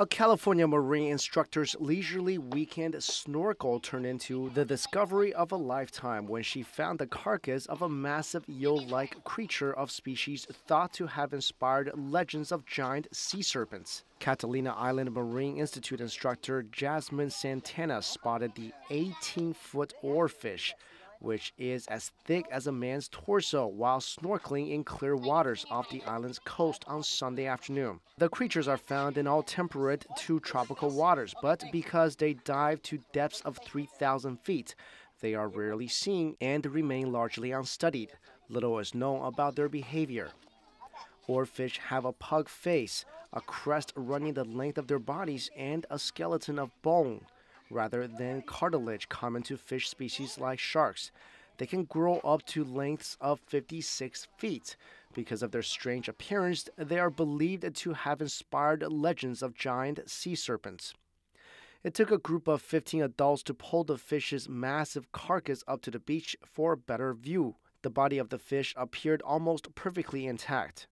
A California marine instructor's leisurely weekend snorkel turned into the discovery of a lifetime when she found the carcass of a massive eel like creature of species thought to have inspired legends of giant sea serpents. Catalina Island Marine Institute instructor Jasmine Santana spotted the 18 foot oarfish which is as thick as a man's torso, while snorkeling in clear waters off the island's coast on Sunday afternoon. The creatures are found in all temperate to tropical waters, but because they dive to depths of 3,000 feet, they are rarely seen and remain largely unstudied. Little is known about their behavior. Oarfish have a pug face, a crest running the length of their bodies, and a skeleton of bone rather than cartilage common to fish species like sharks. They can grow up to lengths of 56 feet. Because of their strange appearance, they are believed to have inspired legends of giant sea serpents. It took a group of 15 adults to pull the fish's massive carcass up to the beach for a better view. The body of the fish appeared almost perfectly intact.